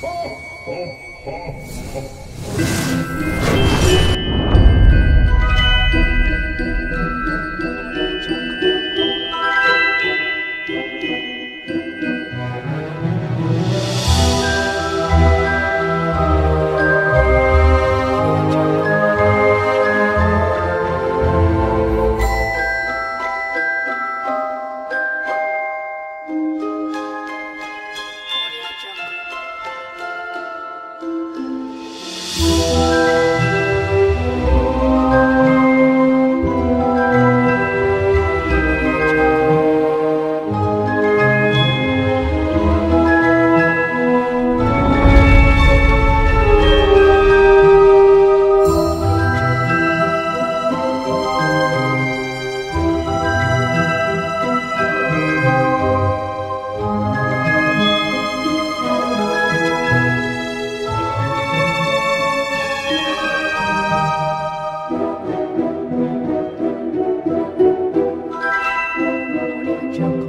ha, ha, ha. Jungle. jungle.